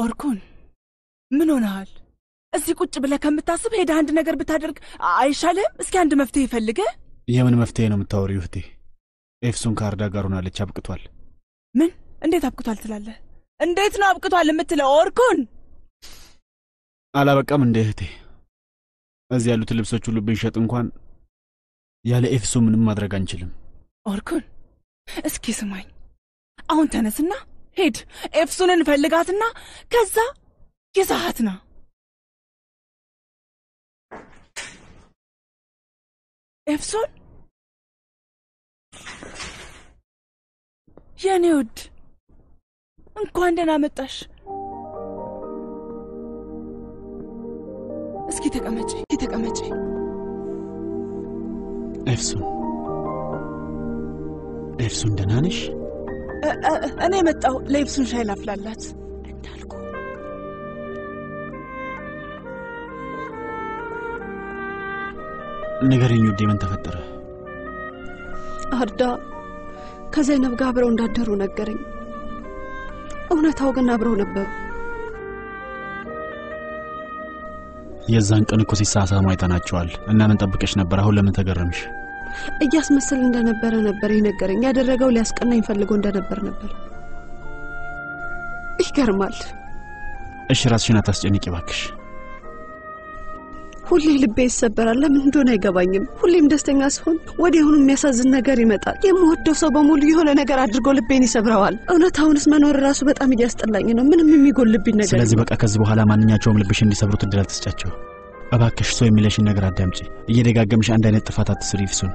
ኦርኩን ምን ሆነሃል? እዚህ ቁጭ ብለህ ከምታስብ ሄደህ አንድ ነገር ብታደርግ አይሻልህም? እስኪ አንድ መፍትሄ ፈልገህ። የምን መፍትሄ ነው የምታወሪው እህቴ? ኤፍሱን ከአርዳ ጋር ሆናለች፣ አብቅቷል። ምን? እንዴት አብቅቷል ትላለህ? እንዴት ነው አብቅቷል የምትለው? ኦርኩን አላበቃም እንዴ እህቴ። እዚህ ያሉት ልብሶች ሁሉ ብንሸጥ እንኳን ያለ ኤፍሱ ምንም ማድረግ አንችልም። ኦርኩን እስኪ ስማኝ፣ አሁን ተነስና ሄድ፣ ኤፍሱንን ፈልጋትና ከዛ ይዛሃት ና። ኤፍሱን የኔ ውድ እንኳን ደህና መጣሽ። እስኪ ተቀመጪ፣ ተቀመጪ። ኤፍሱን ኤፍሱን ደህና ነሽ? እኔ መጣሁ ለኤፍሱን ሻይ ላፍላላት እንዳልኩ ንገረኝ ውዴ፣ ምን ተፈጠረ? አርዳ ከዘይነብ ጋር አብረው እንዳደሩ ነገረኝ። እውነታው ግን አብረው ነበሩ። የዛን ቀን እኮ ሲሳሳሙ አይተናቸዋል እና ምን ጠብቀሽ ነበር? አሁን ለምን ተገረምሽ? እያስመሰል እንደነበረ ነበር የነገረኝ። ያደረገው ሊያስቀናኝ ፈልጎ እንደነበር ነበር። ይገርማል። እሺ ራስሽን አታስጨንቂ ባክሽ። ሁሌ ልቤ ይሰበራል። ለምን እንደሆነ አይገባኝም። ሁሌም ደስተኛ ስሆን ወዲያውኑ የሚያሳዝን ነገር ይመጣል። የምወደው ሰው በሙሉ የሆነ ነገር አድርጎ ልቤን ይሰብረዋል። እውነታውንስ መኖር ራሱ በጣም እያስጠላኝ ነው። ምንም የሚጎልብኝ ነገር ስለዚህ በቃ ከዚህ በኋላ ማንኛቸውም ልብሽ እንዲሰብሩት እድል አትስጫቸው። እባክሽ ሰው የሚለሽን ነገር አዳምጪ። እየደጋገምሽ አንድ አይነት ጥፋት አትስሪ። ይፍሱን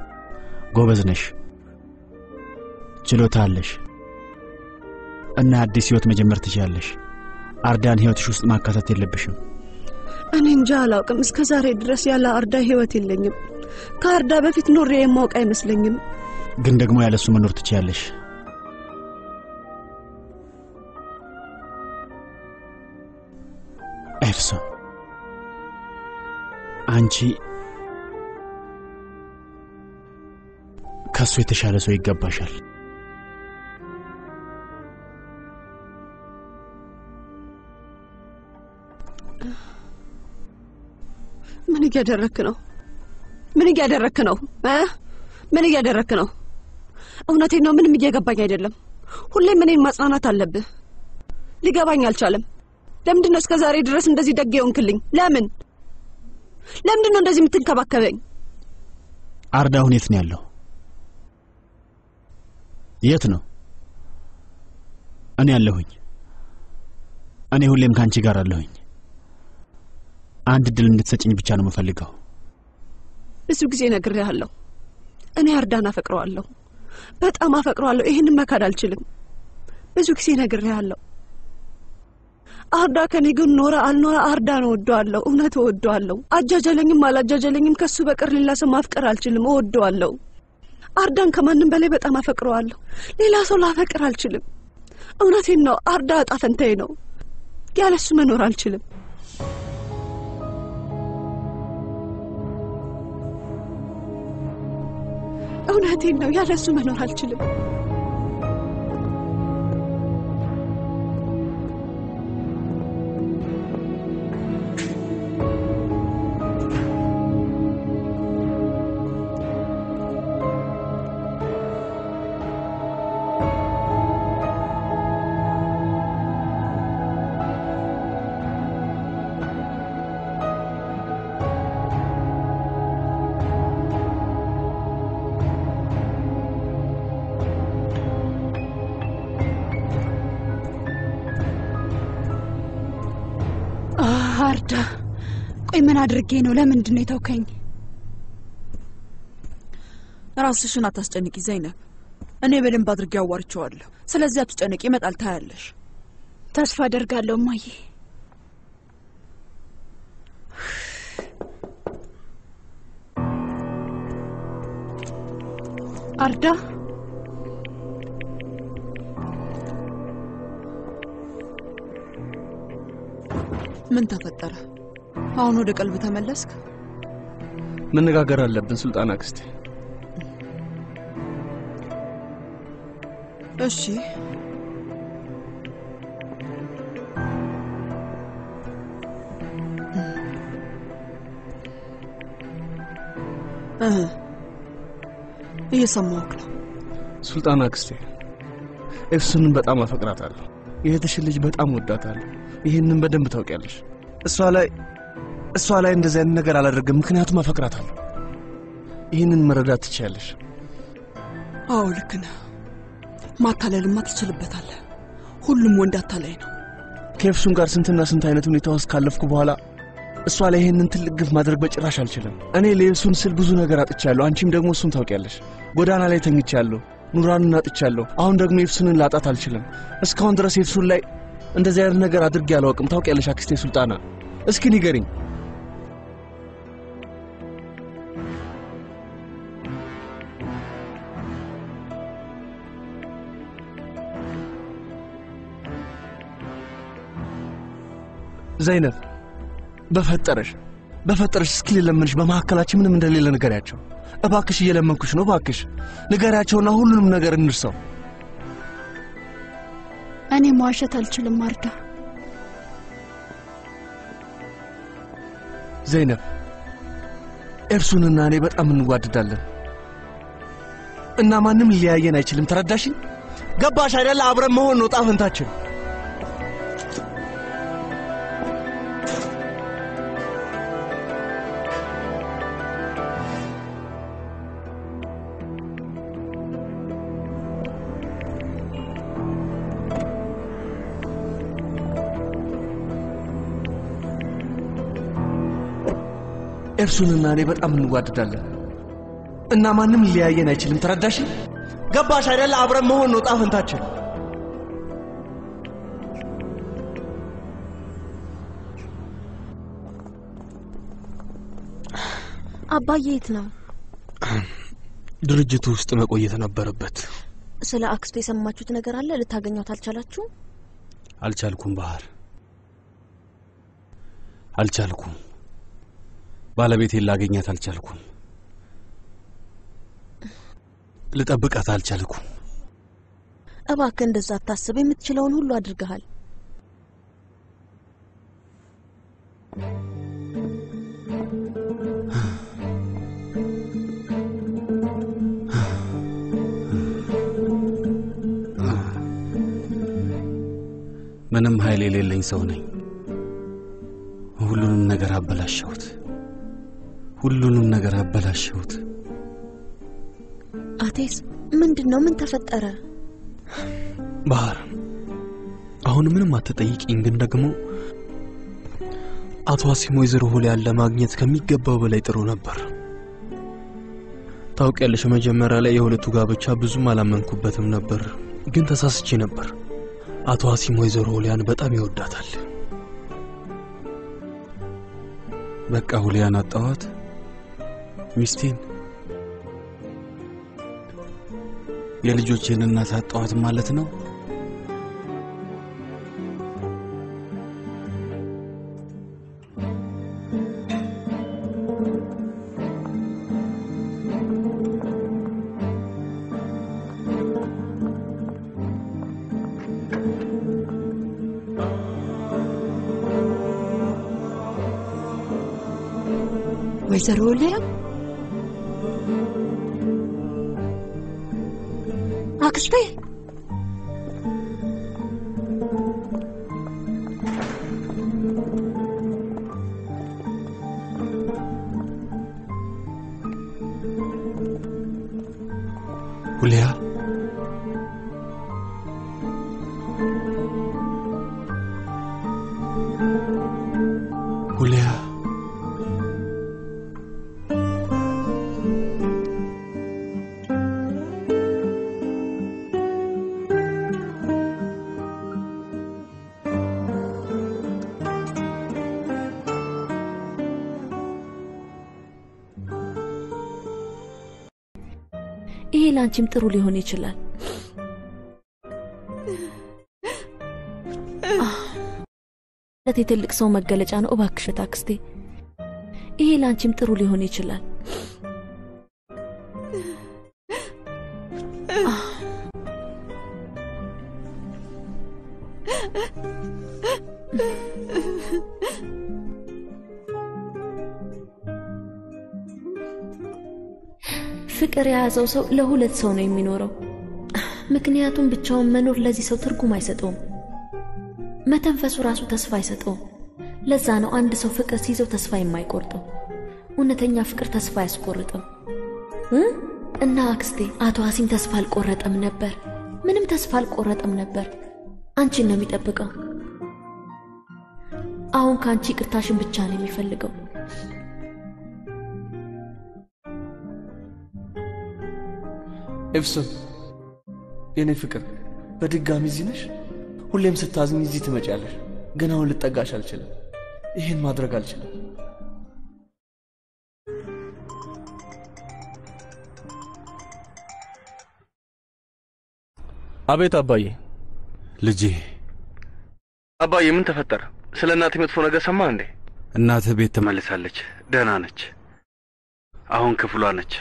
ጎበዝ ነሽ፣ ችሎታ አለሽ እና አዲስ ህይወት መጀመር ትችያለሽ። አርዳን ህይወትሽ ውስጥ ማካተት የለብሽም። እኔ እንጃ አላውቅም። እስከ ዛሬ ድረስ ያለ አርዳ ህይወት የለኝም። ከአርዳ በፊት ኖሬ የማውቅ አይመስለኝም። ግን ደግሞ ያለሱ መኖር ትችያለሽ። ኤፍሶን አንቺ ከሱ የተሻለ ሰው ይገባሻል። ምን እያደረክ ነው? ምን እያደረክ ነው ምን እያደረክ ነው? እውነቴን ነው። ምንም እየገባኝ አይደለም። ሁሌም እኔን ማጽናናት አለብህ። ሊገባኝ አልቻለም። ለምንድን ነው እስከ ዛሬ ድረስ እንደዚህ ደግ የሆንክልኝ? ለምን ለምንድን ነው እንደዚህ የምትንከባከበኝ? አርዳ አሁን የት ነው ያለው? የት ነው? እኔ አለሁኝ። እኔ ሁሌም ከአንቺ ጋር አለሁኝ። አንድ እድል እንድትሰጭኝ ብቻ ነው የምፈልገው። ብዙ ጊዜ ነግሬሃለሁ። እኔ አርዳን አፈቅረዋለሁ፣ በጣም አፈቅረዋለሁ። ይህንን መካድ አልችልም። ብዙ ጊዜ ነግሬሃለሁ። አርዳ ከኔ ግን ኖረ አልኖረ አርዳን እወደዋለሁ። እውነት እወደዋለሁ። አጃጀለኝም አላጃጀለኝም ከሱ በቀር ሌላ ሰው ማፍቀር አልችልም። እወደዋለሁ። አርዳን ከማንም በላይ በጣም አፈቅረዋለሁ። ሌላ ሰው ላፈቅር አልችልም። እውነቴን ነው። አርዳ እጣ ፈንታዬ ነው። ያለሱ መኖር አልችልም። እውነቴን ነው። ያለሱ መኖር አልችልም። ምን አድርጌ ነው? ለምንድን ነው የተውከኝ? ራስሽን አታስጨንቂ ዘይነብ። እኔ በደንብ አድርጌ አዋርቼዋለሁ። ስለዚህ አትጨነቂ፣ ይመጣል፣ ታያለሽ። ተስፋ አደርጋለሁ እማዬ። አርዳ ምን ተፈጠረ? አሁን ወደ ቀልብ ተመለስክ? መነጋገር አለብን ሱልጣን አክስቴ። እሺ እየሰማሁህ ነው ሱልጣን አክስቴ። ኤፍሱንን በጣም አፈቅራታለሁ። የእህትሽን ልጅ በጣም ወዳታለሁ። ይህንን በደንብ ታውቂያለሽ። እሷ ላይ እሷ ላይ እንደዚህ አይነት ነገር አላደርግም፣ ምክንያቱም አፈቅራታለሁ። ይህንን መረዳት ትችያለሽ። አዎ ልክ ነህ። ማታለልማ ትችልበታለህ። ሁሉም ወንድ አታላይ ነው። ከኤፍሱን ጋር ስንትና ስንት አይነት ሁኔታ ውስጥ ካለፍኩ በኋላ እሷ ላይ ይህንን ትልቅ ግፍ ማድረግ በጭራሽ አልችልም። እኔ ለኤፍሱን ስል ብዙ ነገር አጥቻለሁ። አንቺም ደግሞ እሱን ታውቂያለሽ። ጎዳና ላይ ተኝቻለሁ። ኑራንን አጥቻለሁ። አሁን ደግሞ ኤፍሱንን ላጣት አልችልም። እስካሁን ድረስ ኤፍሱን ላይ እንደዚህ አይነት ነገር አድርጌ አላውቅም። ታውቂያለሽ አክስቴ ሱልጣና፣ እስኪ ንገሪኝ። ዘይነብ በፈጠረሽ በፈጠረሽ እስኪ ልለምንሽ፣ በመካከላችን ምንም እንደሌለ ንገሪያቸው እባክሽ። እየለመንኩሽ ነው። እባክሽ ንገሪያቸውና ሁሉንም ነገር እንርሰው። እኔ መዋሸት አልችልም አርዳ። ዘይነብ ኤፍሱንና እኔ በጣም እንዋድዳለን እና ማንም ሊለያየን አይችልም። ተረዳሽኝ? ገባሽ አይደለ? አብረን መሆን ነው ጣፈንታችን። ኤፍሱንና እኔ በጣም እንዋድዳለን እና ማንም ሊለያየን አይችልም። ተረዳሽ? ገባሽ አይደለ? አብረን መሆን ነው ጣፈንታችን። አባዬ የት ነው? ድርጅቱ ውስጥ መቆየት ነበረበት። ስለ አክስቱ የሰማችሁት ነገር አለ? ልታገኟት አልቻላችሁም? አልቻልኩም። ባህር አልቻልኩም። ባለቤቴን ላገኛት አልቻልኩም። ልጠብቃት አልቻልኩም። እባክህ እንደዛ አታስብ። የምትችለውን ሁሉ አድርገሃል። ምንም ኃይል የሌለኝ ሰው ነኝ። ሁሉንም ነገር አበላሸሁት። ሁሉንም ነገር አበላሸሁት። አቴስ ምንድን ነው? ምን ተፈጠረ? ባህር አሁን ምንም አትጠይቂኝ፣ ግን ደግሞ አቶ አሲም ወይዘሮ ሁሊያን ለማግኘት ከሚገባው በላይ ጥሩ ነበር። ታውቂያለሽ፣ መጀመሪያ ላይ የሁለቱ ጋብቻ ብዙም አላመንኩበትም ነበር፣ ግን ተሳስቼ ነበር። አቶ አሲም ወይዘሮ ሁሊያን በጣም ይወዳታል። በቃ ሁሊያን አጣኋት፣ ሚስቴን፣ የልጆቼን እናት አጣኋት ማለት ነው። ወይዘሮ ሊያ ለአንቺም ጥሩ ሊሆን ይችላል። የትልቅ ሰው መገለጫ ነው። እባክሽት አክስቴ፣ ይሄ ለአንቺም ጥሩ ሊሆን ይችላል። የያዘው ሰው ለሁለት ሰው ነው የሚኖረው። ምክንያቱም ብቻውን መኖር ለዚህ ሰው ትርጉም አይሰጠውም። መተንፈሱ ራሱ ተስፋ አይሰጠውም። ለዛ ነው አንድ ሰው ፍቅር ሲይዘው ተስፋ የማይቆርጠው። እውነተኛ ፍቅር ተስፋ አያስቆርጥም እና አክስቴ አቶ አሲም ተስፋ አልቆረጠም ነበር። ምንም ተስፋ አልቆረጠም ነበር። አንቺን ነው የሚጠብቀው። አሁን ከአንቺ ይቅርታሽን ብቻ ነው የሚፈልገው። ኤፍሱን የኔ ፍቅር በድጋሚ እዚህ ነሽ? ሁሌም ስታዝኝ እዚህ ትመጪያለሽ። ግን አሁን ልጠጋሽ አልችልም። ይህን ማድረግ አልችልም። አቤት አባዬ። ልጄ አባዬ ምን ተፈጠረ? ስለ እናቴ መጥፎ ነገር ሰማ እንዴ? እናትህ ቤት ተመልሳለች። ደህና ነች። አሁን ክፍሏ ነች።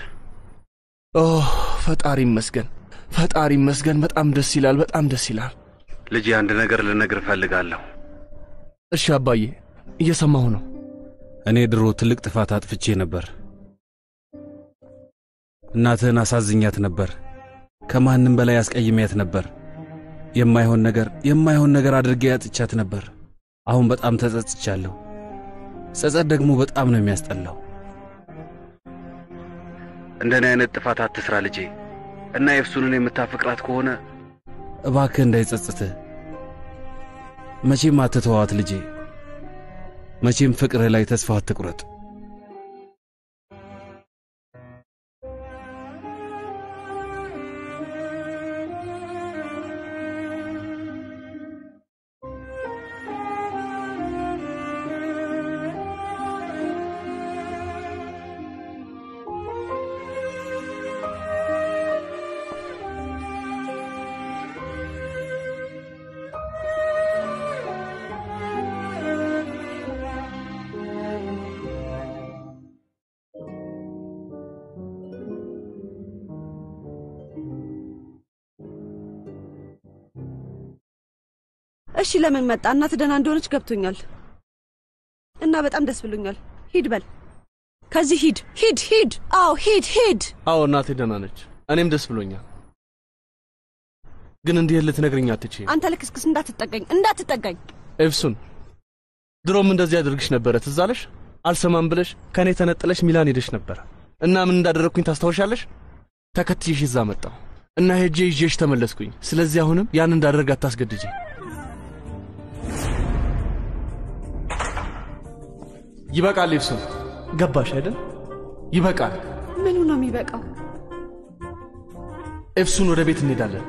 ኦ ፈጣሪ ይመስገን፣ ፈጣሪ ይመስገን። በጣም ደስ ይላል፣ በጣም ደስ ይላል። ልጄ አንድ ነገር ልነግር እፈልጋለሁ። እሺ አባዬ፣ እየሰማሁ ነው። እኔ ድሮ ትልቅ ጥፋት አጥፍቼ ነበር። እናትህን አሳዝኛት ነበር። ከማንም በላይ አስቀይሜያት ነበር። የማይሆን ነገር የማይሆን ነገር አድርጌ ያጥቻት ነበር። አሁን በጣም ተጸጽቻለሁ። ጸጸት ደግሞ በጣም ነው የሚያስጠላው። እንደኔ አይነት ጥፋት አትስራ ልጄ እና የፍሱንን የምታፈቅራት ከሆነ እባክህ እንዳይጸጽትህ። መቼም አትተዋት ልጄ። መቼም ፍቅርህ ላይ ተስፋ አትቁረጥ። ለምን መጣ? እናት ደህና እንደሆነች ገብቶኛል እና በጣም ደስ ብሎኛል። ሂድ በል ከዚህ ሂድ፣ ሂድ፣ ሂድ። አዎ ሂድ፣ ሂድ። አዎ እናቴ ደህና ነች። እኔም ደስ ብሎኛል። ግን እንዲህ ልትነግሪኝ አትችይም። አንተ ልክስክስ እንዳትጠጋኝ፣ እንዳትጠጋኝ። ኤፍሱን ድሮም እንደዚህ አድርግሽ ነበረ። ትዝ አለሽ? አልሰማም ብለሽ ከእኔ ተነጥለሽ ሚላን ሄደሽ ነበረ እና ምን እንዳደረግኩኝ ታስታውሻለሽ? ተከትዬሽ እዛ መጣሁ እና ሄጄ ይዤሽ ተመለስኩኝ። ስለዚህ አሁንም ያን እንዳደርግ አታስገድጂኝ። ይበቃል ኤፍሱን። ገባሽ አይደል? ይበቃል። ምኑ ነው የሚበቃው? ኤፍሱን ወደ ቤት እንሄዳለን።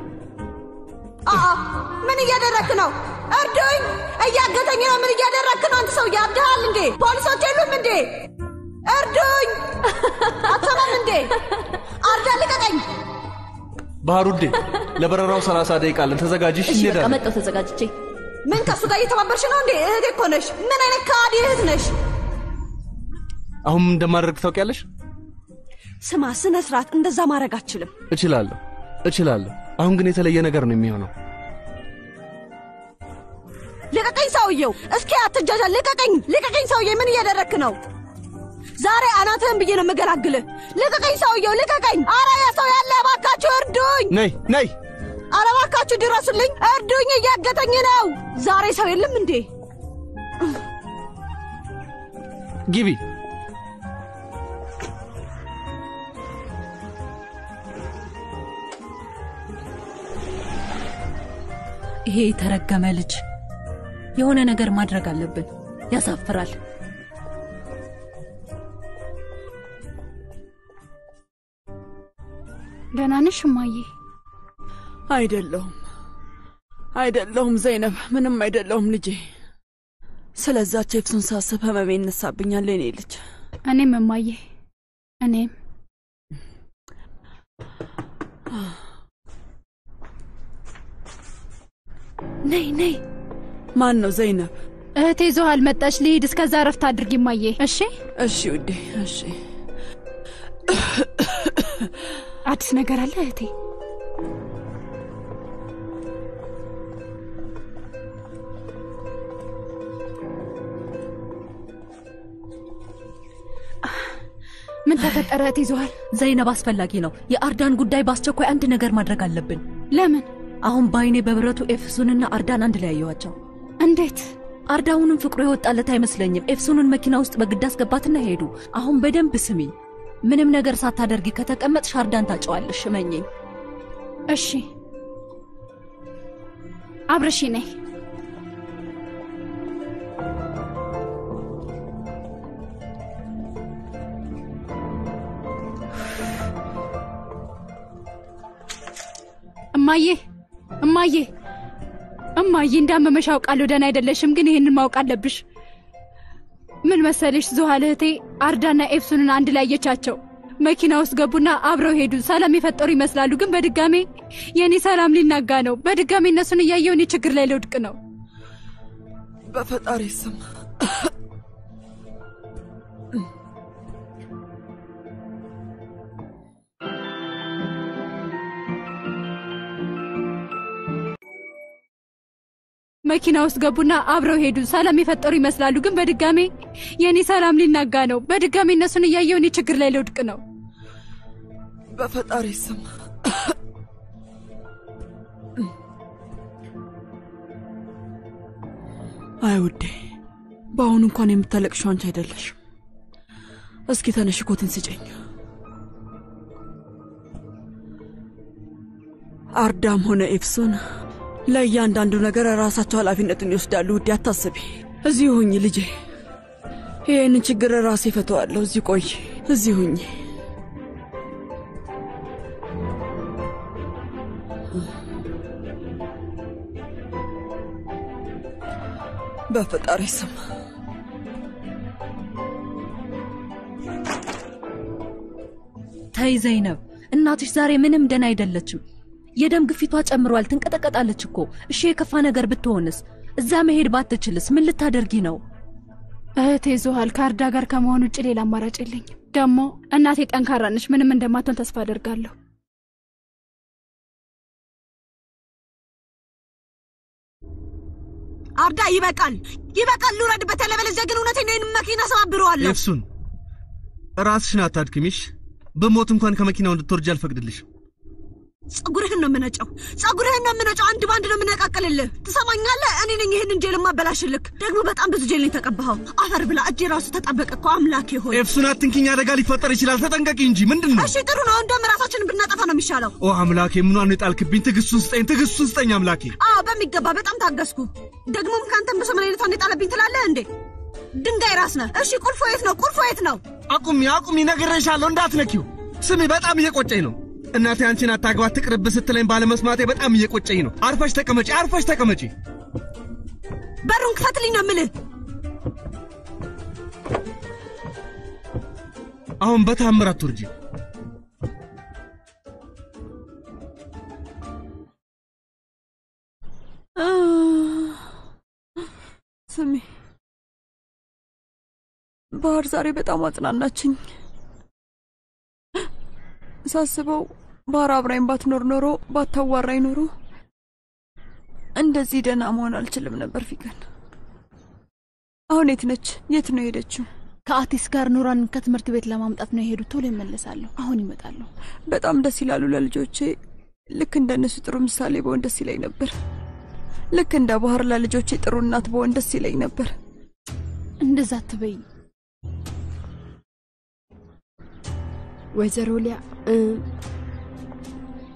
ምን እያደረክ ነው? እርዱኝ! እያገተኝ ነው። ምን እያደረክ ነው? አንተ ሰው ያብድሃል እንዴ? ፖሊሶች የሉም እንዴ? እርዱኝ! አትሰማም እንዴ? አርዳ ልቀቀኝ! ባህሩዴ ለበረራው ሰላሳ ደቂቃ አለን። ተዘጋጅሽ፣ እንሄዳለን። መጣሁ ተዘጋጅቼ። ምን ከእሱ ጋር እየተባበርሽ ነው እንዴ? እህቴ እኮ ነሽ። ምን አይነት ከሃዲ እህት ነሽ? አሁን እንደማደርግ ታውቂያለሽ? ስማ፣ ስነ ስርዓት። እንደዛ ማድረግ አትችልም። እችላለሁ እችላለሁ። አሁን ግን የተለየ ነገር ነው የሚሆነው። ልቀቀኝ ሰውየው! እስኪ አትጃጃል! ልቀቀኝ! ልቀቀኝ ሰውዬ! ምን እያደረክ ነው? ዛሬ አናትህን ብዬ ነው የምገላግልህ። ልቀቀኝ ሰውየው! ልቀቀኝ! አረ ያ ሰው ያለ እባካችሁ እርዱኝ! ነይ ነይ። አረ እባካችሁ ድረሱልኝ! እርዱኝ! እያገተኝ ነው! ዛሬ ሰው የለም እንዴ? ግቢ። ይሄ የተረገመ ልጅ የሆነ ነገር ማድረግ አለብን። ያሳፍራል። ደህና ነሽ እማዬ? አይደለሁም አይደለሁም ዘይነብ፣ ምንም አይደለሁም ልጄ። ስለዛች ኤፍሱን ሳስብ ህመሜ ይነሳብኛል የኔ ልጅ። እኔም እማዬ፣ እኔም ነይ ነይ። ማን ነው ዘይነብ? እህቴ ዞሃል መጣች። ልሂድ። እስከዛ እረፍት አድርጊ እማዬ። እሺ እሺ ውዴ፣ እሺ። አዲስ ነገር አለ እህቴ? ምን ተፈጠረ? እህት ይዘዋል። ዘይነብ፣ አስፈላጊ ነው። የአርዳን ጉዳይ በአስቸኳይ አንድ ነገር ማድረግ አለብን። ለምን? አሁን በአይኔ በብረቱ ኤፍሱንና አርዳን አንድ ላይ ያየዋቸው። እንዴት? አርዳውንም ፍቅሩ የወጣለት አይመስለኝም። ኤፍሱንን መኪና ውስጥ በግድ አስገባትና ሄዱ። አሁን በደንብ ስሚ። ምንም ነገር ሳታደርጊ ከተቀመጥሽ አርዳን ታጨዋለሽ። እመኚኝ። እሺ አብረሺ ነይ። እማዬ እማዬ እማዬ እንዳመመሽ አውቃለሁ። ደህና አይደለሽም፣ ግን ይህንን ማወቅ አለብሽ። ምን መሰለሽ ዙሃል እህቴ አርዳና ኤፍሱንን አንድ ላይ አየቻቸው። መኪና ውስጥ ገቡና አብረው ሄዱ። ሰላም የፈጠሩ ይመስላሉ፣ ግን በድጋሜ የእኔ ሰላም ሊናጋ ነው። በድጋሜ እነሱን እያየሁ እኔ ችግር ላይ ልወድቅ ነው። በፈጣሪ ስም መኪና ውስጥ ገቡና አብረው ሄዱ። ሰላም የፈጠሩ ይመስላሉ፣ ግን በድጋሜ የእኔ ሰላም ሊናጋ ነው። በድጋሜ እነሱን እያየሁ እኔ ችግር ላይ ልወድቅ ነው። በፈጣሪ ስም አይ ውዴ፣ በአሁኑ እንኳን የምታለቅሽው አንቺ አይደለሽም። እስኪ ተነሽ ኮትን ስጨኝ። አርዳም ሆነ ኤፍሶን ለእያንዳንዱ ነገር ራሳቸው ኃላፊነቱን ይወስዳሉ። ውዴ አታስቢ። እዚህ ሁኝ ልጄ። ይህንን ችግር ራሴ ፈተዋለሁ። እዚህ ቆይ፣ እዚህ ሁኝ። በፈጣሪ ስም ተይ ዘይነብ፣ እናትሽ ዛሬ ምንም ደህና አይደለችም። የደም ግፊቷ ጨምሯል። ትንቀጠቀጣለች እኮ። እሺ የከፋ ነገር ብትሆንስ? እዛ መሄድ ባትችልስ ምን ልታደርጊ ነው? እህቴ ዙሃል ከአርዳ ጋር ከመሆን ውጭ ሌላ አማራጭ የለኝም። ደግሞ እናቴ ጠንካራ ነች። ምንም እንደማትሆን ተስፋ አደርጋለሁ። አርዳ ይበቃል፣ ይበቃል፣ ልውረድበት። ያለበለዚያ ግን እውነቴን ይህን መኪና ሰባብረዋለሁ። ኤፍሱን ራስሽን አታድክሚሽ። በሞት እንኳን ከመኪናው እንድትወርጅ አልፈቅድልሽም። ጸጉርህን ነው የምነጨው፣ ጸጉርህን ነው የምነጨው። አንድ ባንድ ነው የምነቃቅልልህ። ትሰማኛለህ? እኔ ነኝ ይህንን ጄል የማበላሽልህ። ደግሞ በጣም ብዙ ጄል የተቀባኸው። አፈር ብላ፣ እጄ ራሱ ተጣበቀ እኮ። አምላኬ ሆይ ኤፍሱን አትንኪኝ፣ አደጋ ሊፈጠር ይችላል። ተጠንቀቂ እንጂ ምንድን ነው? እሺ ጥሩ ነው። እንደውም ራሳችንን ብናጠፋ ነው የሚሻለው። ኦ አምላኬ፣ ምኗን የጣልክብኝ? ትዕግስቱን ስጠኝ፣ ትዕግስቱን ስጠኝ አምላኬ። አዎ በሚገባ በጣም ታገስኩ። ደግሞም ከአንተም ብሶ ምን አይነቷን የጣለብኝ ትላለህ እንዴ? ድንጋይ ራስ ነህ። እሺ ቁልፎ የት ነው? ቁልፎ የት ነው? አቁሚ፣ አቁሚ፣ ነግሬሻለሁ፣ እንዳትነኪው። ስሚ፣ በጣም እየቆጨኝ ነው። እናቴ አንቺን አታግባት ትቅርብ ስትለኝ ባለመስማቴ በጣም እየቆጨኝ ነው። አርፈሽ ተቀመጪ፣ አርፈሽ ተቀመጪ። በሩን ክፈትልኝ ነው የምልህ። አሁን በታምር አትወርጂ። ስሚ ባህር ዛሬ በጣም አጽናናችኝ። ሳስበው ባህር አብራኝ ባትኖር ኖሮ ባታዋራኝ ኖሮ እንደዚህ ደህና መሆን አልችልም ነበር። ፊገን አሁን የት ነች? የት ነው የሄደችው? ከአቲስ ጋር ኑራን ከትምህርት ቤት ለማምጣት ነው የሄዱት። ቶሎ ይመለሳሉ። አሁን ይመጣሉ። በጣም ደስ ይላሉ ለልጆቼ። ልክ እንደ እነሱ ጥሩ ምሳሌ በሆን ደስ ይለኝ ነበር። ልክ እንደ ባህር ለልጆቼ ጥሩ እናት በሆን ደስ ይለኝ ነበር። እንደዛ አትበይ ወይዘሮ ሊያ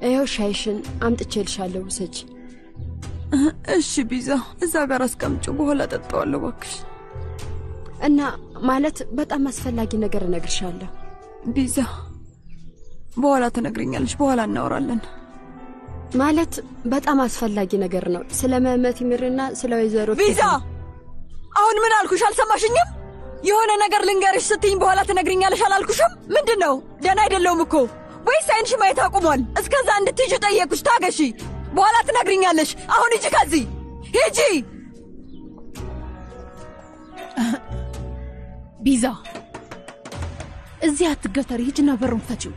ይኸው ሻይሽን አምጥቼልሻለሁ፣ ውሰጂ። እሺ ቢዛ፣ እዛ ጋር አስቀምጩ፣ በኋላ ጠጣዋለሁ እባክሽ። እና ማለት በጣም አስፈላጊ ነገር እነግርሻለሁ። ቢዛ፣ በኋላ ትነግርኛለሽ፣ በኋላ እናወራለን። ማለት በጣም አስፈላጊ ነገር ነው። ስለ መህመት ይምርና ስለ ወይዘሮ ቢዛ፣ አሁን ምን አልኩሽ? አልሰማሽኝም? የሆነ ነገር ልንገርሽ ስትኝ በኋላ ትነግርኛለሽ አላልኩሽም? ምንድን ነው? ደህና አይደለውም እኮ ወይስ አይንሽ ማየት አቁሟል? እስከዛ እንድትሄጂ ጠየቅኩሽ። ታገሺ፣ በኋላ ትነግርኛለሽ። አሁን ሂጂ፣ ከዚህ ሂጂ። ቢዛ፣ እዚህ አትገተሪ። ሂጂና በሩን ፈቺው።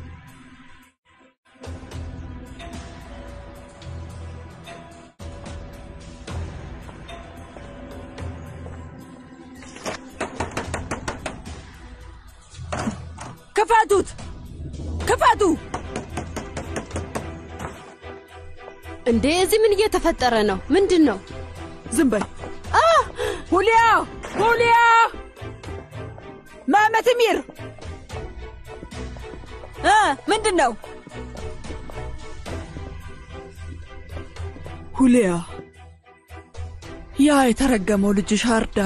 ክፈቱት! ክፈቱ! እንዴ እዚህ ምን እየተፈጠረ ነው? ምንድን ነው? ዝም በይ ሁሊያ! ሁሊያ! መመት ሚር እ ምንድን ነው? ሁሊያ፣ ያ የተረገመው ልጅሽ አርዳ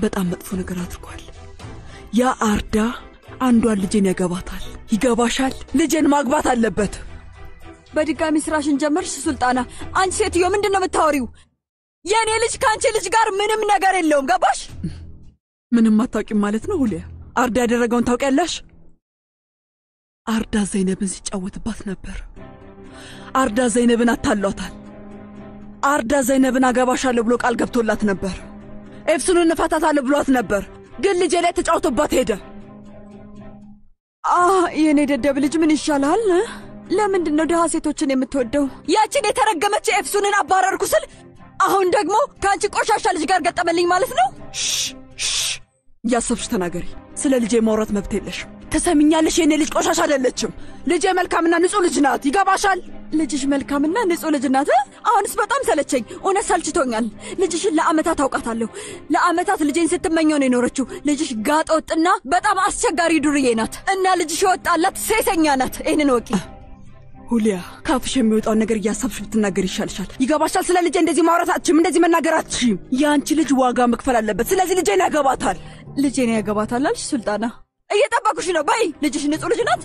በጣም መጥፎ ነገር አድርጓል። ያ አርዳ አንዷን ልጄን ያገባታል። ይገባሻል? ልጄን ማግባት አለበት። በድጋሚ ስራሽን ጀመርሽ ሱልጣና። አንቺ ሴትዮ ምንድን ነው የምታወሪው? የእኔ ልጅ ከአንቺ ልጅ ጋር ምንም ነገር የለውም። ገባሽ? ምንም አታውቂም ማለት ነው ሁሊያ። አርዳ ያደረገውን ታውቂያለሽ? አርዳ ዘይነብን ሲጫወትባት ነበር። አርዳ ዘይነብን አታሏታል። አርዳ ዘይነብን አገባሻለሁ ብሎ ቃል ገብቶላት ነበር። ኤፍሱንን እፈታታለሁ ብሏት ነበር። ግን ልጄ ላይ ተጫውቶባት ሄደ። የእኔ ደደብ ልጅ ምን ይሻላል? ለምንድን ነው ድሃ ሴቶችን የምትወደው? ያችን የተረገመች ኤፍሱንን አባረርኩ ስል አሁን ደግሞ ከአንቺ ቆሻሻ ልጅ ጋር ገጠመልኝ ማለት ነው። እያሰብሽ ተናገሪ። ስለ ልጄ ማውራት መብት የለሽም። ትሰሚኛለሽ? የእኔ ልጅ ቆሻሻ አይደለችም። ልጄ መልካምና ንጹሕ ልጅ ናት። ይገባሻል? ልጅሽ መልካምና ንጹሕ ልጅ ናት።? አሁንስ በጣም ሰለቸኝ። እውነት ሰልችቶኛል። ልጅሽን ለአመታት አውቃታለሁ። ለአመታት ልጄን ስትመኘው ነው የኖረችው። ልጅሽ ጋጠ ወጥና በጣም አስቸጋሪ ዱርዬ ናት እና ልጅሽ የወጣላት ሴሰኛ ናት። ይህንን ወቂ። ሁሊያ ካፍሽ የሚወጣውን ነገር እያሰብሽ ብትናገር ይሻልሻል። ይገባሻል? ስለ ልጄ እንደዚህ ማውራት አትችም፣ እንደዚህ መናገር አትችም። የአንቺ ልጅ ዋጋ መክፈል አለበት። ስለዚህ ልጄን ያገባታል። ልጄን ያገባታል አልሽ ሱልጣና? እየጠበኩሽ ነው። በይ ልጅሽ ንጹሕ ልጅ ናት።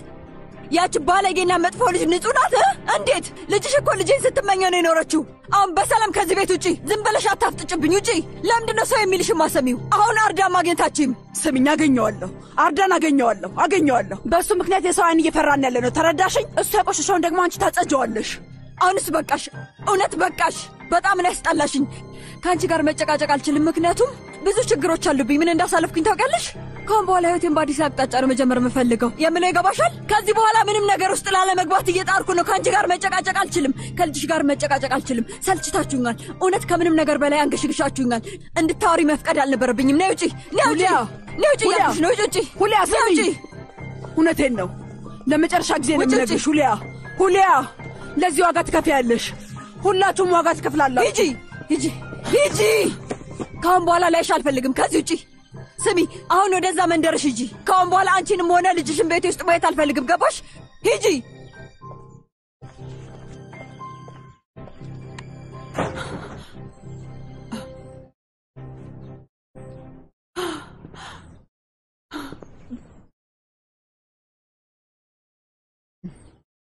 ያች ባለጌና መጥፎ ልጅ ንጹሕ ናት? እ? እንዴት? ልጅሽ እኮ ልጄን ስትመኘው ነው የኖረችው። አሁን በሰላም ከዚህ ቤት ውጪ። ዝም ብለሽ አታፍጥጭብኝ። ውጪ። ለምንድን ነው ሰው የሚልሽ ማሰሚው? አሁን አርዳ ማግኘታችም ስሚኝ፣ አገኘዋለሁ። አርዳን አገኘዋለሁ፣ አገኘዋለሁ። በእሱ ምክንያት የሰው አይን እየፈራን ያለ ነው። ተረዳሽኝ? እሱ ያቆሸሸውን ደግሞ አንቺ ታጸጀዋለሽ። አሁንስ በቃሽ፣ እውነት በቃሽ። በጣም ነው ያስጠላሽኝ። ከአንቺ ጋር መጨቃጨቅ አልችልም፣ ምክንያቱም ብዙ ችግሮች አሉብኝ። ምን እንዳሳለፍኩኝ ታውቂያለሽ? ከአሁን በኋላ ህይወቴን በአዲስ አቅጣጫ ነው መጀመር የምፈልገው። የምለው ይገባሻል? ከዚህ በኋላ ምንም ነገር ውስጥ ላለመግባት እየጣርኩ ነው። ከአንቺ ጋር መጨቃጨቅ አልችልም፣ ከልጅሽ ጋር መጨቃጨቅ አልችልም። ሰልችታችሁኛል። እውነት ከምንም ነገር በላይ አንገሽግሻችሁኛል። እንድታወሪ መፍቀድ አልነበረብኝም። ነይ ውጪ፣ ነይ ውጪ፣ ነይ ውጪ ሁሊያ፣ ነው። ውጪ፣ ስሚ፣ እውነቴን ነው። ለመጨረሻ ጊዜ ነው የምነግርሽ ሁሊያ፣ ሁሊያ፣ ለዚህ ዋጋ ትከፍያለሽ። ሁላችሁም ዋጋ ትከፍላላችሁ። ሂጂ፣ ሂጂ፣ ሂጂ። ከአሁን በኋላ ላይሽ አልፈልግም። ከዚህ ውጪ ስሚ፣ አሁን ወደዛ መንደርሽ ሂጂ። ከአሁን በኋላ አንቺንም ሆነ ልጅሽን ቤቴ ውስጥ ማየት አልፈልግም። ገባሽ? ሂጂ።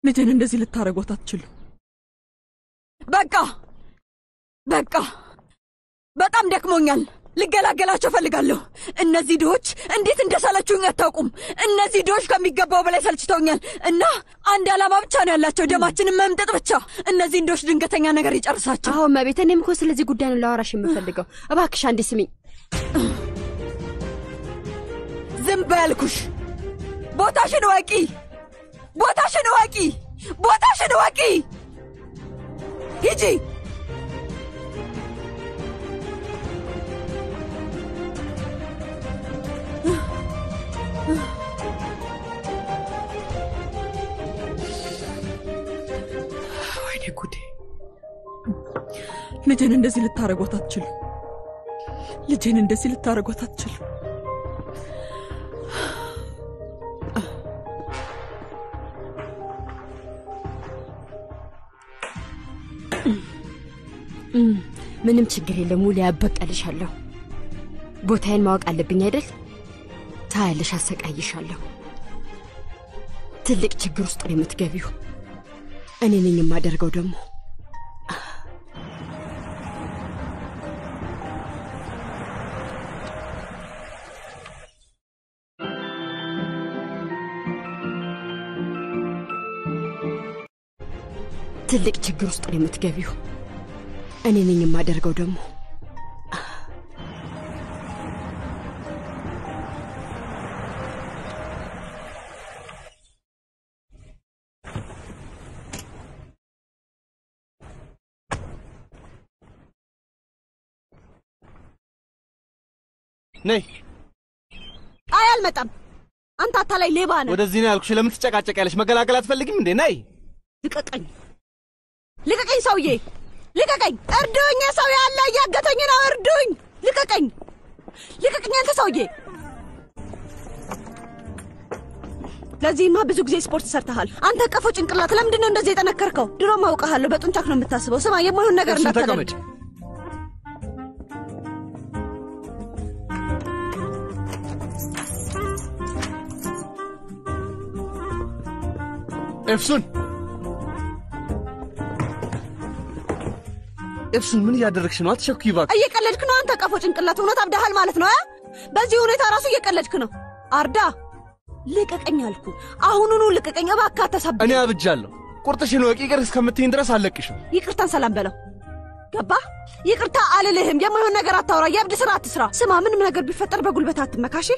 ልጄን እንደዚህ ልታረጓት አትችሉም። በቃ በቃ፣ በጣም ደክሞኛል። ልገላገላቸው ፈልጋለሁ። እነዚህ ድሆች እንዴት እንደሰለችሁኝ አታውቁም። እነዚህ ድሆች ከሚገባው በላይ ሰልችተውኛል እና አንድ ዓላማ ብቻ ነው ያላቸው፣ ደማችንን መምጠጥ ብቻ። እነዚህን ድሆች ድንገተኛ ነገር ይጨርሳቸው። አሁን መቤት፣ እኔም እኮ ስለዚህ ጉዳይ ነው ላወራሽ የምፈልገው። እባክሽ አንዴ ስሚኝ። ዝም በያልኩሽ። ቦታሽን ወቂ፣ ቦታሽን ወቂ፣ ቦታሽን ወቂ። ሂጂ። ወይኔ ጉዴ! ልጄን እንደዚህ ልታረጓት አትችሉም። ልጄን እንደዚህ ልታረጓት አትችሉም። ምንም ችግር የለም ውል ያበቀልሻለሁ። ቦታዬን ማወቅ አለብኝ አይደል? ታያለሽ፣ አሰቃይሻለሁ። ትልቅ ችግር ውስጥ ነው የምትገቢው። እኔ ነኝ የማደርገው ደግሞ ትልቅ ችግር ውስጥ ነው የምትገቢው። እኔ ነኝ የማደርገው ደግሞ ነይ አይ አልመጣም። አንተ አታላይ ሌባ ነህ። ወደዚህ ነው ያልኩሽ። ለምን ትጨቃጨቂያለሽ? መገላገል አትፈልጊም እንዴ? ነይ ልቀቀኝ! ልቀቀኝ! ሰውዬ ልቀቀኝ! እርዱኝ! ሰው ያለ እያገተኝ ነው! እርዱኝ! ልቀቀኝ! ልቀቀኝ! አንተ ሰውዬ! ለዚህማ ብዙ ጊዜ ስፖርት ሰርተሃል። አንተ ቀፎ ጭንቅላት፣ ለምንድን ነው እንደዚህ የጠነከርከው? ድሮም አውቀሃለሁ። በጡንቻክ ነው የምታስበው። ስማ፣ የማይሆን ነገር እሱን ኤፍሱን ኤፍሱን፣ ምን እያደረግሽ ነው? አትቸኩይ እባክሽ። እየቀለድክ ነው አንተ ቀፎ ጭንቅላት። እውነት አብዳሃል ማለት ነው? በዚህ ሁኔታ ራሱ እየቀለድክ ነው። አርዳ ልቀቀኝ አልኩ። አሁኑኑ ልቀቀኝ እባክህ፣ አታሳብ እኔ አብጃለሁ። ቁርጥሽን እወቂ ይቅር እስከምትይኝ ድረስ አለቅሽም። ይቅርታን ሰላም በለው። ገባ? ይቅርታ አልልህም። የማይሆን ነገር አታውራ። የእብድ ስራ አትስራ። ስማ፣ ምንም ነገር ቢፈጠር በጉልበት አትመካሽ።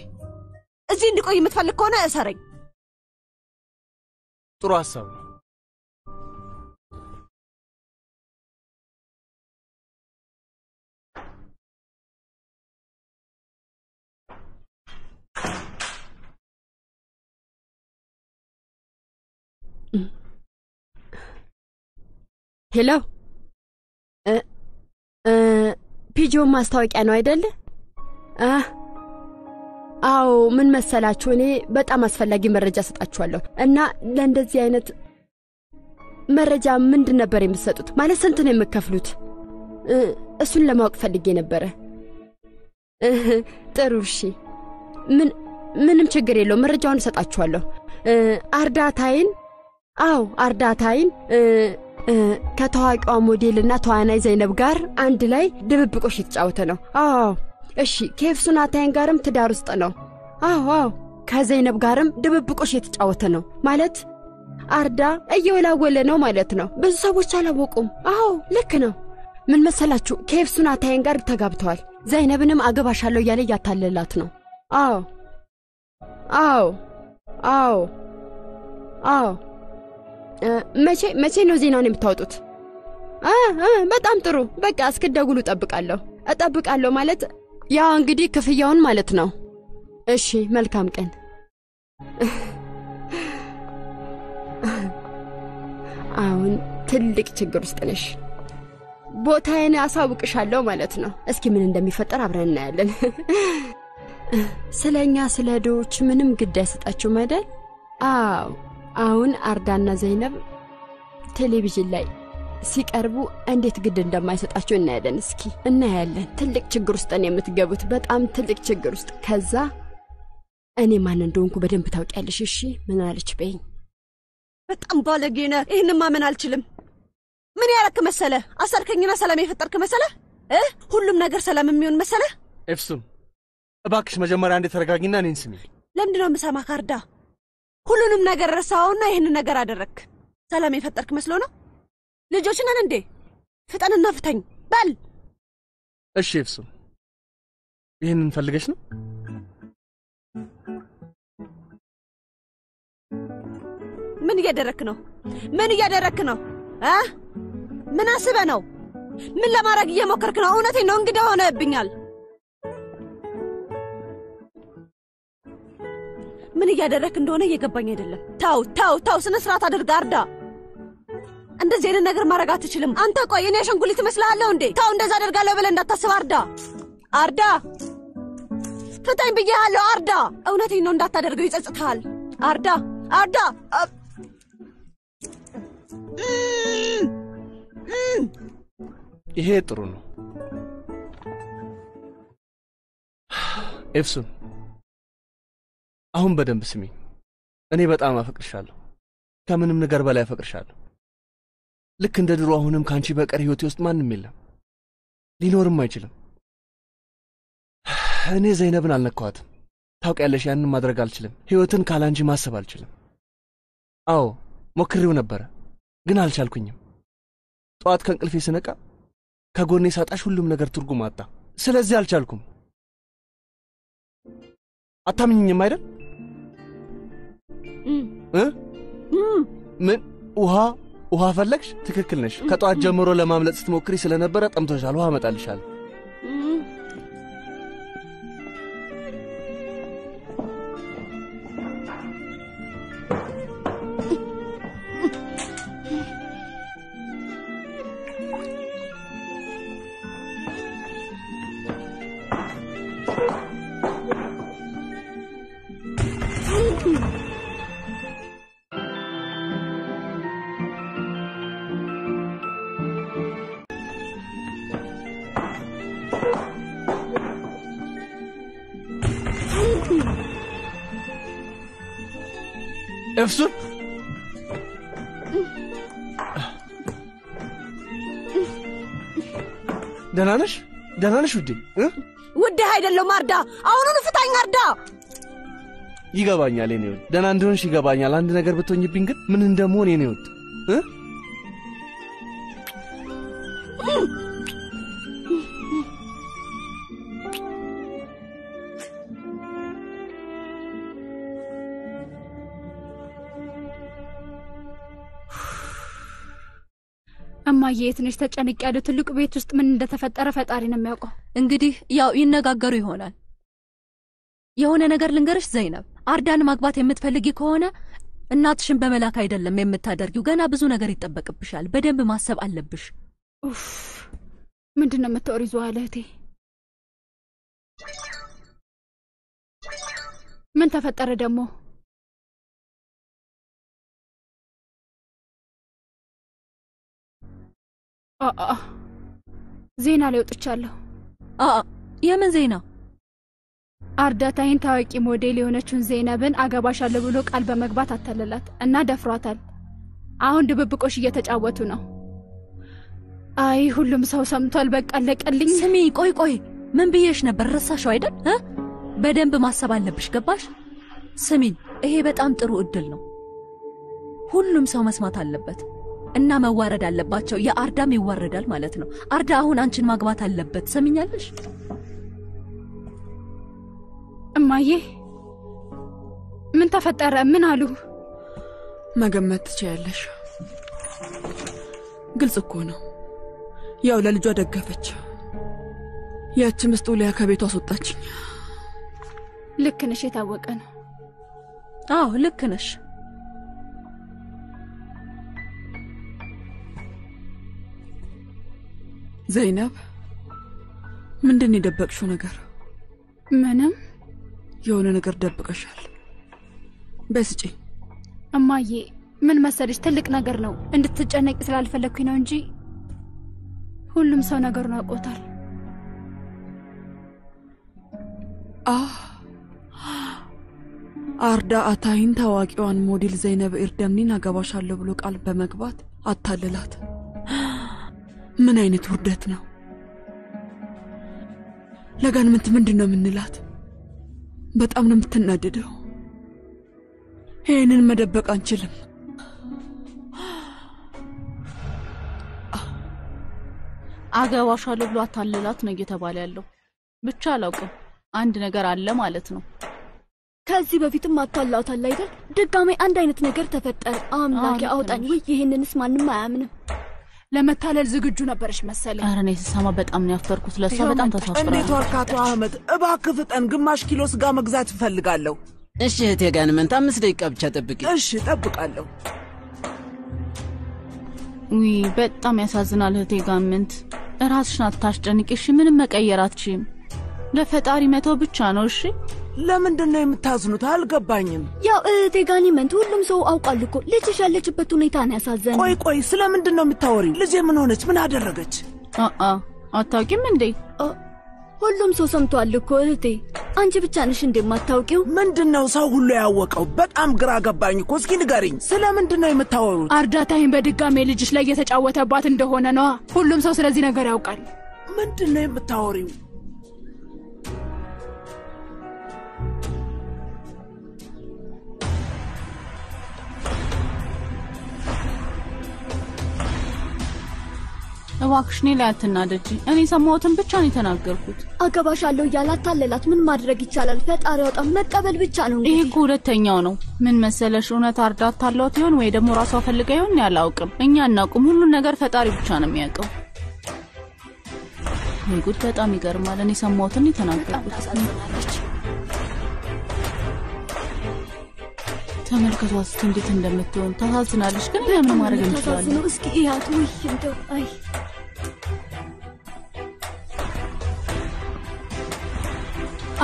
እዚህ እንድቆይ የምትፈልግ ከሆነ እሰረኝ። ጥሩ ሀሳብ ነው። ሄሎ ፒጂውን ማስታወቂያ ነው አይደለ? አዎ፣ ምን መሰላችሁ፣ እኔ በጣም አስፈላጊ መረጃ እሰጣችኋለሁ እና ለእንደዚህ አይነት መረጃ ምንድን ነበር የምትሰጡት? ማለት ስንት ነው የምከፍሉት? እሱን ለማወቅ ፈልጌ ነበረ። ጥሩ እሺ። ምን ምንም ችግር የለው፣ መረጃውን እሰጣችኋለሁ። አርዳ አታይን አዎ አርዳ አታይን ከታዋቂዋ ሞዴልና ተዋናይ ዘይነብ ጋር አንድ ላይ ድብብቆሽ የተጫወተ ነው። አዎ እሺ። ከኤፍሱን አታይን ጋርም ትዳር ውስጥ ነው። አዎ አዎ። ከዘይነብ ጋርም ድብብቆሽ የተጫወተ ነው ማለት አርዳ እየወላወለ ነው ማለት ነው። ብዙ ሰዎች አላወቁም። አዎ ልክ ነው። ምን መሰላችሁ ከኤፍሱን አታይን ጋር ተጋብተዋል። ዘይነብንም አገባሻለሁ እያለ እያታለላት ነው። አዎ አዎ አዎ አዎ መቼ መቼ ነው ዜናውን የምታወጡት? በጣም ጥሩ። በቃ እስክደውሉ እጠብቃለሁ። እጠብቃለሁ ማለት ያው እንግዲህ ክፍያውን ማለት ነው። እሺ፣ መልካም ቀን። አሁን ትልቅ ችግር ውስጥ ነሽ። ቦታዬን አሳውቅሻለሁ ማለት ነው። እስኪ ምን እንደሚፈጠር አብረን እናያለን። ስለ እኛ ስለ ድሆች ምንም ግድ አይሰጣችሁም አይደል? አዎ አሁን አርዳና ዘይነብ ቴሌቪዥን ላይ ሲቀርቡ እንዴት ግድ እንደማይሰጣቸው እናያለን። እስኪ እናያለን። ትልቅ ችግር ውስጥ ነው የምትገቡት፣ በጣም ትልቅ ችግር ውስጥ። ከዛ እኔ ማን እንደሆንኩ በደንብ ታውቂያለሽ። እሺ ምን አለች በይኝ። በጣም ባለጌ ነህ። ይህን ማመን አልችልም። ምን ያረክ መሰለ? አሰርከኝና ሰላም የፈጠርክ መሰለ? እ ሁሉም ነገር ሰላም የሚሆን መሰለ? ኤፍሱን እባክሽ መጀመሪያ አንዴ ተረጋጊና እኔን ስሚ። ለምንድን ነው የምሰማህ አርዳ? ሁሉንም ነገር ረሳኸውና ይህንን ነገር አደረግክ። ሰላም የፈጠርክ መስሎ ነው? ልጆች ነን እንዴ? ፍጠንና ፍተኝ በል። እሺ ኤፍሱን ይህንን ፈልገሽ ነው? ምን እያደረክ ነው? ምን እያደረክ ነው? ምን አስበህ ነው? ምን ለማድረግ እየሞከርክ ነው? እውነቴን ነው፣ እንግዳ ሆነብኛል። ምን እያደረክ እንደሆነ እየገባኝ አይደለም። ተው ተው ተው፣ ስነ ስርዓት አድርግ አርዳ። እንደዚህ አይነት ነገር ማድረግ አትችልም። አንተ ቆይ እኔ አሻንጉሊት እመስልሃለሁ እንዴ? ተው፣ እንደዛ አደርጋለሁ ብለህ እንዳታስብ አርዳ። አርዳ ፍታኝ ብዬሃለሁ አርዳ። እውነቴን ነው፣ እንዳታደርገው ይጸጽትሃል። አርዳ አርዳ ይሄ ጥሩ ነው። ኤፍሱን አሁን በደንብ ስሚ። እኔ በጣም አፈቅርሻለሁ። ከምንም ነገር በላይ አፈቅርሻለሁ። ልክ እንደ ድሮ አሁንም ከአንቺ በቀር ሕይወቴ ውስጥ ማንም የለም፣ ሊኖርም አይችልም። እኔ ዘይነብን አልነካኋትም። ታውቂያለሽ፣ ያንን ማድረግ አልችልም። ሕይወትን ካላንቺ ማሰብ አልችልም። አዎ ሞክሬው ነበረ፣ ግን አልቻልኩኝም። ጠዋት ከእንቅልፌ ስነቃ ከጎኔ ሳጣሽ ሁሉም ነገር ትርጉም አጣ። ስለዚህ አልቻልኩም። አታምኝኝም አይደል? እ? ምን ውሃ ውሃ ፈለግሽ? ትክክል ነሽ። ከጠዋት ጀምሮ ለማምለጥ ስትሞክሪ ስለነበረ ጠምቶሻል። ውሃ አመጣልሻለሁ። ኤፍሱን ደህና ነሽ? ደህና ነሽ ውዴ? እ? ውድህ አይደለም አርዳ፣ አሁኑን ፍታኝ አርዳ። ይገባኛል የኔ ውድ፣ ደህና እንደሆንሽ ይገባኛል። አንድ ነገር ብትሆኝብኝ ግን ምን እንደምሆን የኔ ውድ እማዬ የት ነሽ? ተጨንቅ ያለው ትልቁ ቤት ውስጥ ምን እንደተፈጠረ ፈጣሪ ነው የሚያውቀው። እንግዲህ ያው ይነጋገሩ ይሆናል። የሆነ ነገር ልንገርሽ ዘይነብ፣ አርዳን ማግባት የምትፈልጊ ከሆነ እናትሽን በመላክ አይደለም የምታደርጊው። ገና ብዙ ነገር ይጠበቅብሻል። በደንብ ማሰብ አለብሽ። ኡፍ ምንድን ነው የምታወሪው ዙሃል እህቴ? ምን ተፈጠረ ደግሞ? ዜና ላይ ወጥቻለሁ። የምን ዜና? አርዳ አታይን ታዋቂ ሞዴል የሆነችውን ዘይነብን አገባሻለሁ ብሎ ቃል በመግባት አታለላት እና ደፍሯታል። አሁን ድብብቆሽ እየተጫወቱ ነው። አይ ሁሉም ሰው ሰምቷል። በቃ አለቀልኝ። ስሚ፣ ቆይ ቆይ፣ ምን ብዬሽ ነበር? ረሳሽው አይደል? እ? በደንብ ማሰብ አለብሽ። ገባሽ? ስሚኝ፣ ይሄ በጣም ጥሩ እድል ነው። ሁሉም ሰው መስማት አለበት እና መዋረድ አለባቸው። የአርዳም ይዋረዳል ማለት ነው። አርዳ አሁን አንቺን ማግባት አለበት። ሰሚኛለሽ? እማዬ ምን ተፈጠረ? ምን አሉ? መገመት ትችያለሽ። ግልጽ እኮ ነው። ያው ለልጇ ደገፈች። ያቺ ምስጥ ሊያ ከቤቷ አስወጣችኝ። ልክ ነሽ፣ የታወቀ ነው። አዎ ልክ ነሽ። ዘይነብ ምንድን ነው የደበቅሽው ነገር? ምንም የሆነ ነገር ደብቀሻል። በስጪኝ። እማዬ ምን መሰለሽ፣ ትልቅ ነገር ነው። እንድትጨነቂ ስላልፈለግኩኝ ነው እንጂ ሁሉም ሰው ነገሩን አውቆታል። አርዳ አታይን ታዋቂዋን ሞዴል ዘይነብ ኤርደምኒን አገባሻለሁ ብሎ ቃል በመግባት አታለላት። ምን አይነት ውርደት ነው! ለጋኒመት ምንድን ነው የምንላት? በጣም ነው የምትናደደው። ይህንን መደበቅ አንችልም። አገባሻለሁ ብሎ አታለላት ነው እየተባለ ያለው። ብቻ አላውቅም፣ አንድ ነገር አለ ማለት ነው። ከዚህ በፊትም አታላውታል አይደል? ድጋሜ አንድ አይነት ነገር ተፈጠረ። አምላኬ አውጣኝ። ወይ ይህንንስ ማንም አያምንም። ለመታለል ዝግጁ ነበረች መሰለኝ። ኧረ እኔ ስሰማ በጣም ነው ያፈርኩት። ለእሷ በጣም ተሳፍራ እንዴት አቶ አህመድ? እባክህ ፍጠን፣ ግማሽ ኪሎ ስጋ መግዛት እፈልጋለሁ። እሺ እህቴ ጋኒመት አምስት ደቂቃ ብቻ ጠብቂ። እሺ እጠብቃለሁ። ውይ በጣም ያሳዝናል እህቴ ጋኒመት። ራስሽን አታስጨንቂ እሺ። ምንም መቀየር አትችይም። ለፈጣሪ መተው ብቻ ነው እሺ። ለምንድን ነው የምታዝኑት? አልገባኝም። ያው እህቴ ጋኒመት ሁሉም ሰው አውቋል እኮ ልጅሽ ያለችበት ሁኔታ ነው ያሳዘነ። ቆይ ቆይ፣ ስለምንድን ነው የምታወሪ? ልጄ ምን ሆነች? ምን አደረገች? አአ አታውቂም እንዴ? ሁሉም ሰው ሰምቷል እኮ እህቴ። አንቺ ብቻ ነሽ እንደማታውቂው። ምንድን ነው ሰው ሁሉ ያወቀው? በጣም ግራ ገባኝ እኮ። እስኪ ንገሪኝ፣ ስለምንድን ነው የምታወሩት? አርዳታይን በድጋሜ ልጅሽ ላይ እየተጫወተባት እንደሆነ ነዋ። ሁሉም ሰው ስለዚህ ነገር ያውቃል። ምንድን ነው የምታወሪው? እባክሽ እኔ ላይ አትናደጂ። እኔ የሰማሁትን ብቻ ነው የተናገርኩት። አገባሻለሁ እያለ አታለላት። ምን ማድረግ ይቻላል? ፈጣሪ ያውጣም። መቀበል ብቻ ነው ይሄ እኮ ሁለተኛው ነው። ምን መሰለሽ፣ እውነት አርዳት ታሏት ይሆን ወይ ደግሞ ራሷ ፈልጋ ይሆን? እኔ አላውቅም። እኛ አናውቅም። ሁሉን ነገር ፈጣሪ ብቻ ነው የሚያውቀው። ወይ ጉድ! በጣም ይገርማል። እኔ የሰማሁትን የተናገርኩት። ተመልከቷት እስኪ እንዴት እንደምትሆን ታሳዝናለች። ግን እኛ ምን ማድረግ እንችላለን? እስኪ እያት። ውይ እንደው አይ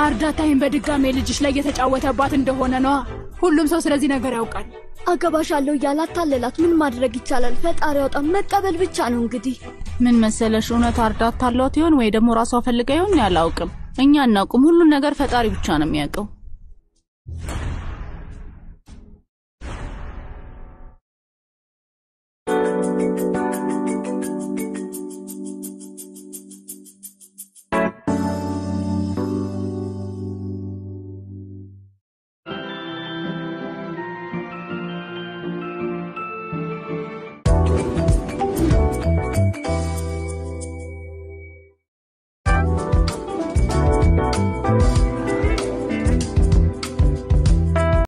አርዳታይን በድጋሜ ልጅሽ ላይ እየተጫወተባት እንደሆነ ነዋ። ሁሉም ሰው ስለዚህ ነገር ያውቃል። አገባሻለሁ እያለ አታለላት። ምን ማድረግ ይቻላል? ፈጣሪ ያውጣም። መቀበል ብቻ ነው እንግዲህ። ምን መሰለሽ፣ እውነት አርዳት ታሏት ይሆን ወይ ደግሞ ራሷ ፈልጋ ይሆን? እኔ አላውቅም። እኛ አናውቅም። ሁሉን ነገር ፈጣሪ ብቻ ነው የሚያውቀው።